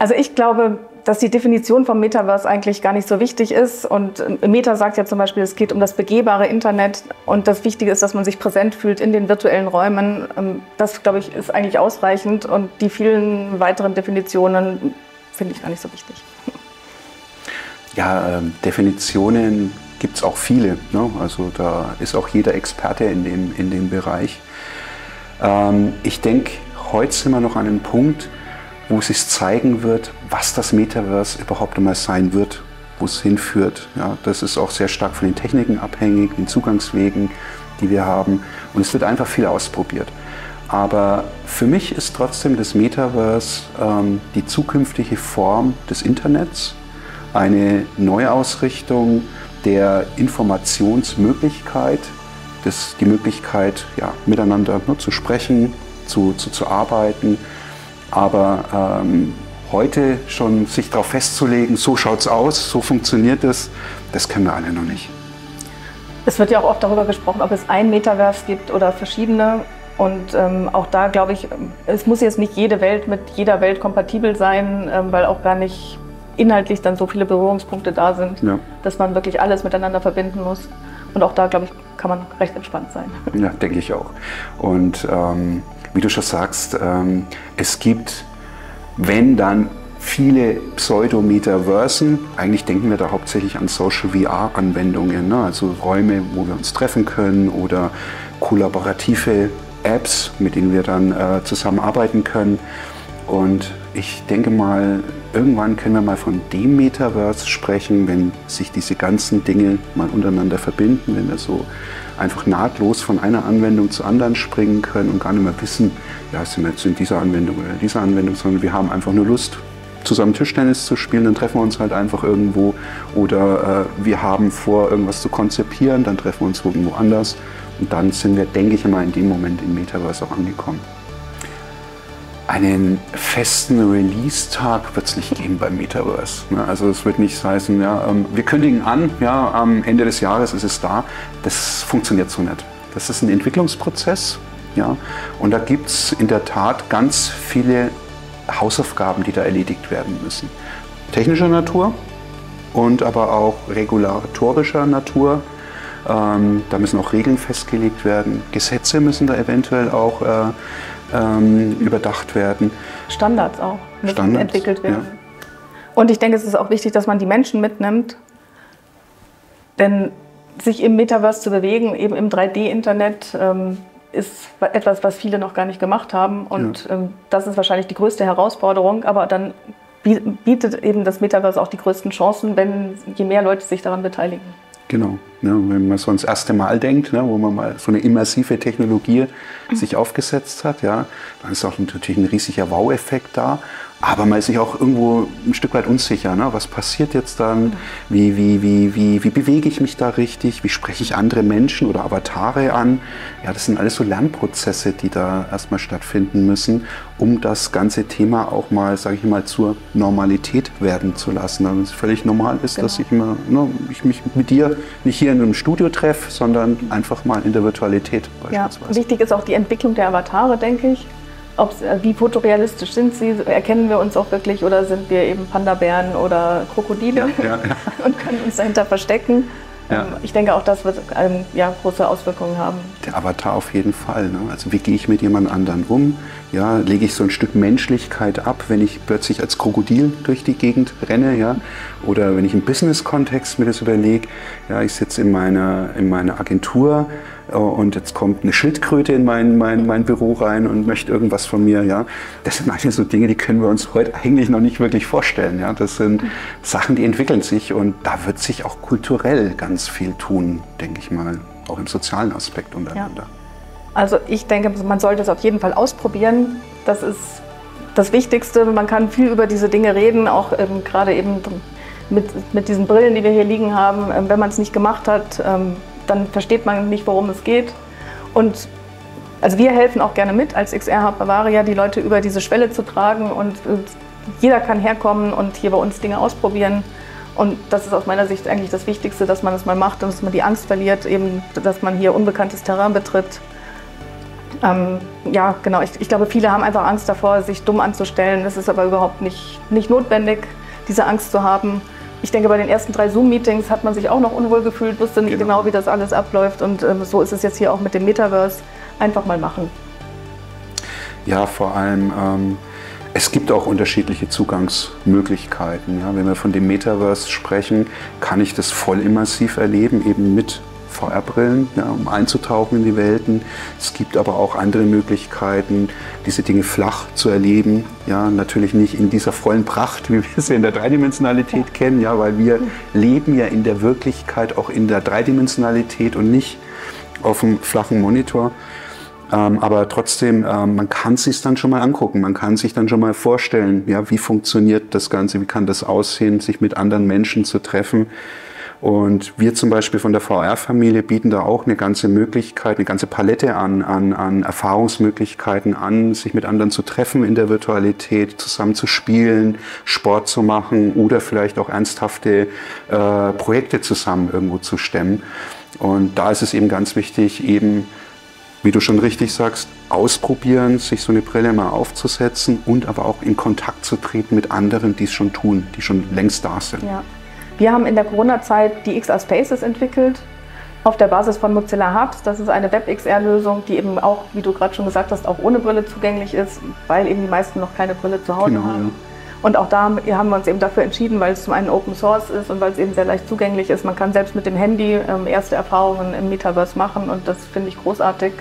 Also ich glaube, dass die Definition vom Metaverse eigentlich gar nicht so wichtig ist. Und Meta sagt ja zum Beispiel, es geht um das begehbare Internet. Und das Wichtige ist, dass man sich präsent fühlt in den virtuellen Räumen. Ähm, das, glaube ich, ist eigentlich ausreichend. Und die vielen weiteren Definitionen finde ich gar nicht so wichtig. Ja, ähm, Definitionen gibt es auch viele. Ne? Also da ist auch jeder Experte in dem, in dem Bereich. Ähm, ich denke, heute sind wir noch an einem Punkt, wo es sich zeigen wird, was das Metaverse überhaupt einmal sein wird, wo es hinführt. Ja, das ist auch sehr stark von den Techniken abhängig, den Zugangswegen, die wir haben. Und es wird einfach viel ausprobiert. Aber für mich ist trotzdem das Metaverse ähm, die zukünftige Form des Internets, eine Neuausrichtung der Informationsmöglichkeit, das, die Möglichkeit, ja, miteinander nur zu sprechen, zu, zu, zu arbeiten aber ähm, heute schon sich darauf festzulegen, so schaut es aus, so funktioniert es, das können wir alle noch nicht. Es wird ja auch oft darüber gesprochen, ob es ein Metaverse gibt oder verschiedene. Und ähm, auch da glaube ich, es muss jetzt nicht jede Welt mit jeder Welt kompatibel sein, ähm, weil auch gar nicht inhaltlich dann so viele Berührungspunkte da sind, ja. dass man wirklich alles miteinander verbinden muss. Und auch da, glaube ich, kann man recht entspannt sein. Ja, denke ich auch. Und ähm, wie du schon sagst, ähm, es gibt, wenn dann viele Pseudo-Metaversen, eigentlich denken wir da hauptsächlich an Social VR-Anwendungen, ne? also Räume, wo wir uns treffen können oder kollaborative Apps, mit denen wir dann äh, zusammenarbeiten können. Und ich denke mal, irgendwann können wir mal von dem Metaverse sprechen, wenn sich diese ganzen Dinge mal untereinander verbinden, wenn wir so einfach nahtlos von einer Anwendung zur anderen springen können und gar nicht mehr wissen, ja, sind wir jetzt in dieser Anwendung oder in dieser Anwendung, sondern wir haben einfach nur Lust, zusammen Tischtennis zu spielen, dann treffen wir uns halt einfach irgendwo. Oder äh, wir haben vor, irgendwas zu konzipieren, dann treffen wir uns irgendwo anders. Und dann sind wir, denke ich immer, in dem Moment im Metaverse auch angekommen. Einen festen Release-Tag wird es nicht geben beim Metaverse. Also es wird nicht heißen, ja, ähm, wir kündigen an, ja, am Ende des Jahres ist es da. Das funktioniert so nicht. Das ist ein Entwicklungsprozess. Ja? Und da gibt es in der Tat ganz viele Hausaufgaben, die da erledigt werden müssen. Technischer Natur und aber auch regulatorischer Natur. Ähm, da müssen auch Regeln festgelegt werden. Gesetze müssen da eventuell auch äh, ähm, überdacht werden. Standards auch müssen Standards, entwickelt werden. Ja. Und ich denke, es ist auch wichtig, dass man die Menschen mitnimmt. Denn sich im Metaverse zu bewegen, eben im 3D-Internet, ähm, ist etwas, was viele noch gar nicht gemacht haben. Und ja. ähm, das ist wahrscheinlich die größte Herausforderung. Aber dann bietet eben das Metaverse auch die größten Chancen, wenn je mehr Leute sich daran beteiligen. Genau. Ne, wenn man so ans erste Mal denkt, ne, wo man mal so eine immersive Technologie sich aufgesetzt hat, ja, dann ist auch natürlich ein riesiger Wow-Effekt da. Aber man ist sich auch irgendwo ein Stück weit unsicher. Ne? Was passiert jetzt dann? Wie, wie, wie, wie, wie bewege ich mich da richtig? Wie spreche ich andere Menschen oder Avatare an? Ja, das sind alles so Lernprozesse, die da erstmal stattfinden müssen, um das ganze Thema auch mal, sage ich mal, zur Normalität werden zu lassen. Damit es völlig normal ist, genau. dass ich, immer, ne, ich mich mit dir nicht hier in einem Studio treffe, sondern einfach mal in der Virtualität beispielsweise. Ja, wichtig ist auch die Entwicklung der Avatare, denke ich. Äh, wie fotorealistisch sind sie? Erkennen wir uns auch wirklich oder sind wir eben Panda-Bären oder Krokodile ja, ja, ja. und können uns dahinter verstecken? Ähm, ich denke, auch das wird ähm, ja, große Auswirkungen haben. Der Avatar auf jeden Fall. Ne? Also wie gehe ich mit jemand anderen um? Ja, lege ich so ein Stück Menschlichkeit ab, wenn ich plötzlich als Krokodil durch die Gegend renne? Ja? Oder wenn ich im Business-Kontext mir das überlege, ja, ich sitze in meiner, in meiner Agentur und jetzt kommt eine Schildkröte in mein, mein, mein Büro rein und möchte irgendwas von mir. Ja? Das sind manchmal so Dinge, die können wir uns heute eigentlich noch nicht wirklich vorstellen. Ja? Das sind Sachen, die entwickeln sich und da wird sich auch kulturell ganz viel tun, denke ich mal, auch im sozialen Aspekt untereinander. Ja. Also ich denke, man sollte es auf jeden Fall ausprobieren. Das ist das Wichtigste. Man kann viel über diese Dinge reden, auch ähm, gerade eben mit, mit diesen Brillen, die wir hier liegen haben. Ähm, wenn man es nicht gemacht hat, ähm, dann versteht man nicht, worum es geht. Und also wir helfen auch gerne mit als XR Hub Bavaria, die Leute über diese Schwelle zu tragen und jeder kann herkommen und hier bei uns Dinge ausprobieren. Und das ist aus meiner Sicht eigentlich das Wichtigste, dass man es mal macht und dass man die Angst verliert, eben, dass man hier unbekanntes Terrain betritt. Ähm, ja, genau. Ich, ich, glaube, viele haben einfach Angst davor, sich dumm anzustellen. Das ist aber überhaupt nicht, nicht notwendig, diese Angst zu haben. Ich denke, bei den ersten drei Zoom-Meetings hat man sich auch noch unwohl gefühlt, wusste nicht genau, genau wie das alles abläuft. Und ähm, so ist es jetzt hier auch mit dem Metaverse. Einfach mal machen. Ja, vor allem, ähm, es gibt auch unterschiedliche Zugangsmöglichkeiten. Ja. Wenn wir von dem Metaverse sprechen, kann ich das voll immersiv erleben, eben mit VR-Brillen, ja, um einzutauchen in die Welten. Es gibt aber auch andere Möglichkeiten, diese Dinge flach zu erleben. Ja, natürlich nicht in dieser vollen Pracht, wie wir sie in der Dreidimensionalität ja. kennen, ja, weil wir leben ja in der Wirklichkeit auch in der Dreidimensionalität und nicht auf dem flachen Monitor. Ähm, aber trotzdem, ähm, man kann es sich dann schon mal angucken, man kann sich dann schon mal vorstellen, ja, wie funktioniert das Ganze, wie kann das aussehen, sich mit anderen Menschen zu treffen. Und wir zum Beispiel von der VR-Familie bieten da auch eine ganze Möglichkeit, eine ganze Palette an, an, an Erfahrungsmöglichkeiten an, sich mit anderen zu treffen in der Virtualität, zusammen zu spielen, Sport zu machen oder vielleicht auch ernsthafte äh, Projekte zusammen irgendwo zu stemmen. Und da ist es eben ganz wichtig, eben, wie du schon richtig sagst, ausprobieren, sich so eine Brille mal aufzusetzen und aber auch in Kontakt zu treten mit anderen, die es schon tun, die schon längst da sind. Ja. Wir haben in der Corona-Zeit die XR Spaces entwickelt auf der Basis von Mozilla Hubs. Das ist eine Web-XR-Lösung, die eben auch, wie du gerade schon gesagt hast, auch ohne Brille zugänglich ist, weil eben die meisten noch keine Brille zu Hause genau, haben. Ja. Und auch da haben wir uns eben dafür entschieden, weil es zum einen Open Source ist und weil es eben sehr leicht zugänglich ist. Man kann selbst mit dem Handy ähm, erste Erfahrungen im Metaverse machen und das finde ich großartig.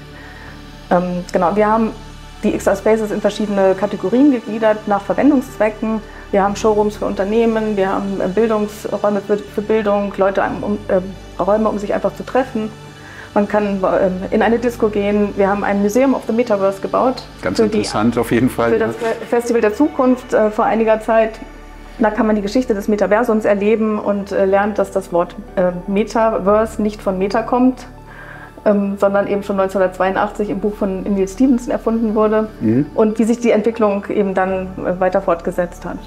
Ähm, genau, wir haben die XR Spaces in verschiedene Kategorien gegliedert nach Verwendungszwecken. Wir haben Showrooms für Unternehmen, wir haben äh, Bildungsräume für, für Bildung, Leute, um, äh, Räume, um sich einfach zu treffen. Man kann äh, in eine Disco gehen. Wir haben ein Museum of the Metaverse gebaut. Ganz interessant die, auf jeden Fall. Für das Festival der Zukunft äh, vor einiger Zeit. Da kann man die Geschichte des Metaversums erleben und äh, lernt, dass das Wort äh, Metaverse nicht von Meta kommt, ähm, sondern eben schon 1982 im Buch von Neil Stevenson erfunden wurde mhm. und wie sich die Entwicklung eben dann weiter fortgesetzt hat.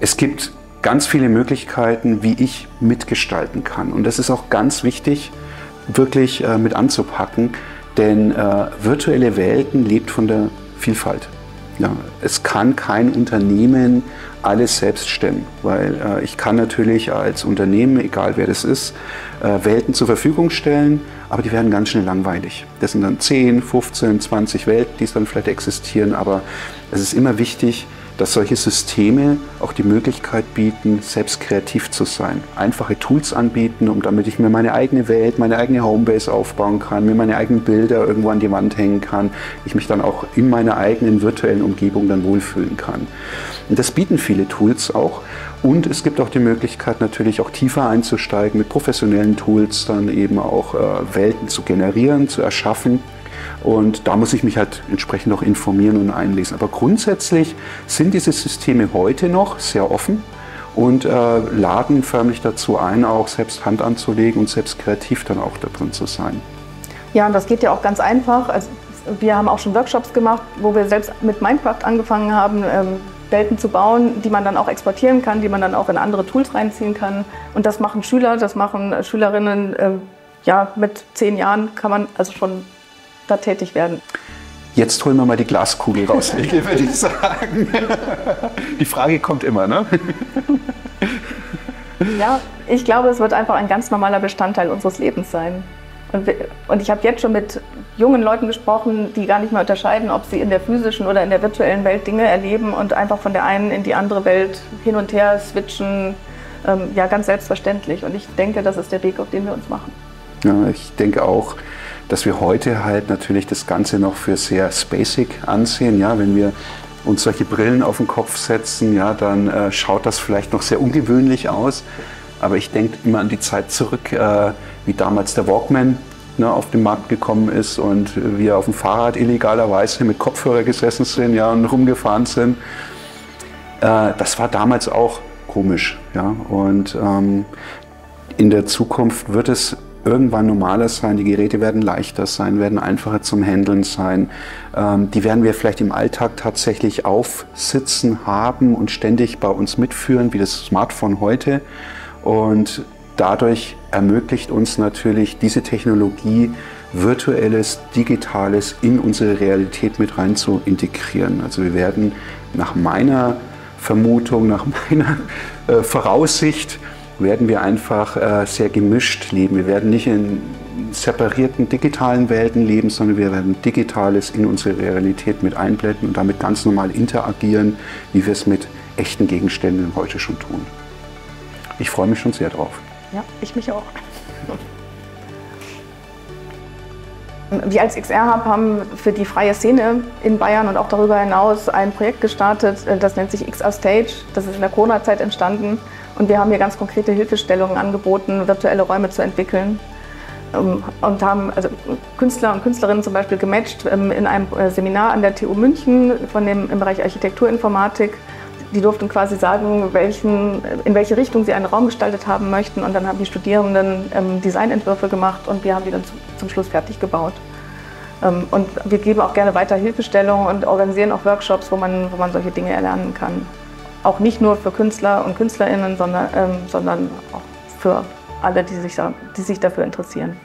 Es gibt ganz viele Möglichkeiten, wie ich mitgestalten kann. Und das ist auch ganz wichtig, wirklich äh, mit anzupacken, denn äh, virtuelle Welten lebt von der Vielfalt. Ja, es kann kein Unternehmen alles selbst stemmen, weil äh, ich kann natürlich als Unternehmen, egal wer das ist, äh, Welten zur Verfügung stellen, aber die werden ganz schnell langweilig. Das sind dann 10, 15, 20 Welten, die dann vielleicht existieren, aber es ist immer wichtig, dass solche Systeme auch die Möglichkeit bieten, selbst kreativ zu sein. Einfache Tools anbieten, um damit ich mir meine eigene Welt, meine eigene Homebase aufbauen kann, mir meine eigenen Bilder irgendwo an die Wand hängen kann, ich mich dann auch in meiner eigenen virtuellen Umgebung dann wohlfühlen kann. Und das bieten viele Tools auch. Und es gibt auch die Möglichkeit, natürlich auch tiefer einzusteigen, mit professionellen Tools dann eben auch äh, Welten zu generieren, zu erschaffen und da muss ich mich halt entsprechend auch informieren und einlesen. Aber grundsätzlich sind diese Systeme heute noch sehr offen und äh, laden förmlich dazu ein, auch selbst Hand anzulegen und selbst kreativ dann auch da drin zu sein. Ja, und das geht ja auch ganz einfach. Also wir haben auch schon Workshops gemacht, wo wir selbst mit Minecraft angefangen haben, ähm, Welten zu bauen, die man dann auch exportieren kann, die man dann auch in andere Tools reinziehen kann. Und das machen Schüler, das machen Schülerinnen. Äh, ja, mit zehn Jahren kann man also schon da tätig werden. Jetzt holen wir mal die Glaskugel raus, würde ich sagen. Die Frage kommt immer, ne? Ja, ich glaube, es wird einfach ein ganz normaler Bestandteil unseres Lebens sein. Und, wir, und ich habe jetzt schon mit jungen Leuten gesprochen, die gar nicht mehr unterscheiden, ob sie in der physischen oder in der virtuellen Welt Dinge erleben und einfach von der einen in die andere Welt hin und her switchen. Ähm, ja, ganz selbstverständlich. Und ich denke, das ist der Weg, auf den wir uns machen. Ja, ich denke auch, dass wir heute halt natürlich das Ganze noch für sehr spacig ansehen. Ja, wenn wir uns solche Brillen auf den Kopf setzen, ja, dann äh, schaut das vielleicht noch sehr ungewöhnlich aus. Aber ich denke immer an die Zeit zurück, äh, wie damals der Walkman ne, auf den Markt gekommen ist und wir auf dem Fahrrad illegalerweise mit Kopfhörer gesessen sind ja, und rumgefahren sind. Äh, das war damals auch komisch. Ja, und ähm, in der Zukunft wird es irgendwann normaler sein. Die Geräte werden leichter sein, werden einfacher zum Handeln sein. Ähm, die werden wir vielleicht im Alltag tatsächlich aufsitzen haben und ständig bei uns mitführen, wie das Smartphone heute. Und dadurch ermöglicht uns natürlich diese Technologie virtuelles, digitales in unsere Realität mit rein zu integrieren. Also wir werden nach meiner Vermutung, nach meiner äh, Voraussicht, werden wir einfach äh, sehr gemischt leben. Wir werden nicht in separierten digitalen Welten leben, sondern wir werden Digitales in unsere Realität mit einblenden und damit ganz normal interagieren, wie wir es mit echten Gegenständen heute schon tun. Ich freue mich schon sehr drauf. Ja, ich mich auch. Wir als XR Hub haben für die freie Szene in Bayern und auch darüber hinaus ein Projekt gestartet, äh, das nennt sich XR Stage. Das ist in der Corona-Zeit entstanden und wir haben hier ganz konkrete Hilfestellungen angeboten, virtuelle Räume zu entwickeln ähm, und haben also Künstler und Künstlerinnen zum Beispiel gematcht ähm, in einem äh, Seminar an der TU München von dem, im Bereich Architekturinformatik. Die durften quasi sagen, welchen, in welche Richtung sie einen Raum gestaltet haben möchten und dann haben die Studierenden ähm, Designentwürfe gemacht und wir haben die dann zum Schluss fertig gebaut. Und wir geben auch gerne weiter Hilfestellungen und organisieren auch Workshops, wo man, wo man solche Dinge erlernen kann. Auch nicht nur für Künstler und Künstlerinnen, sondern, ähm, sondern auch für alle, die sich, da, die sich dafür interessieren.